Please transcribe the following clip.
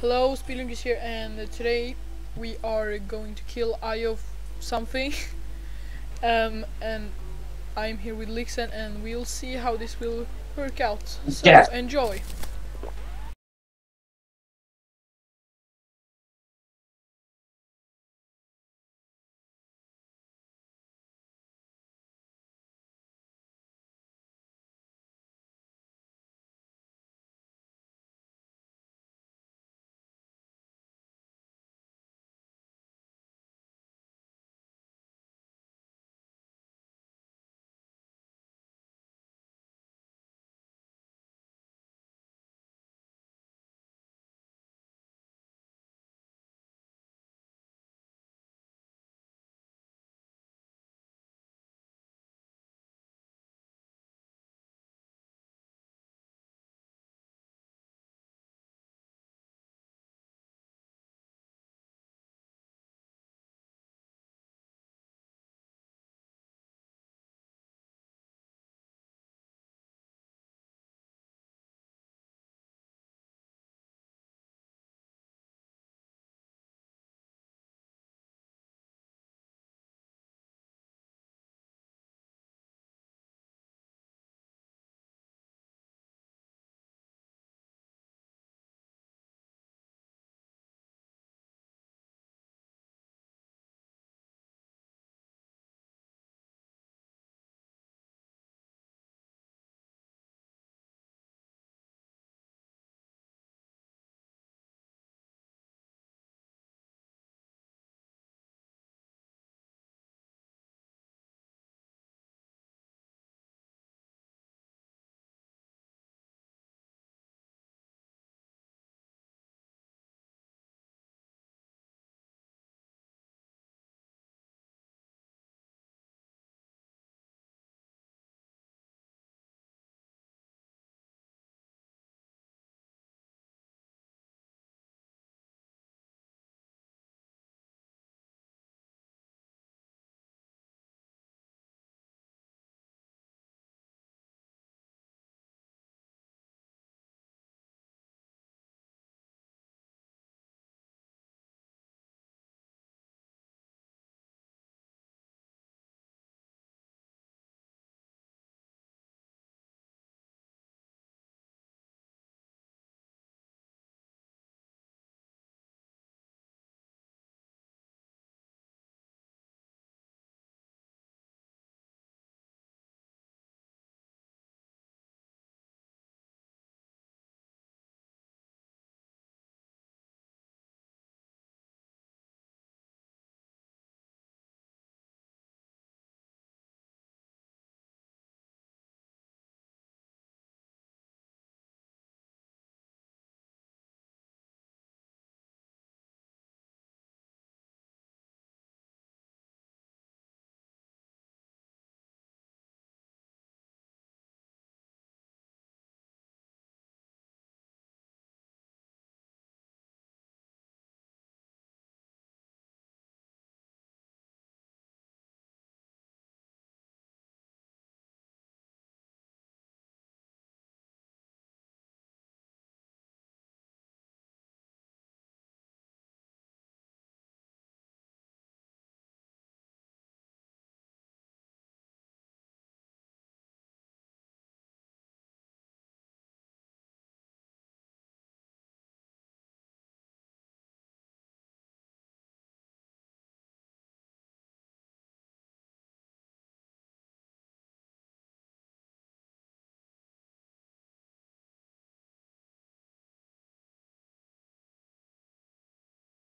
Hello, Speedlink is here, and uh, today we are going to kill Ayo something. um, and I'm here with Lixen, and we'll see how this will work out. So Yeah. enjoy.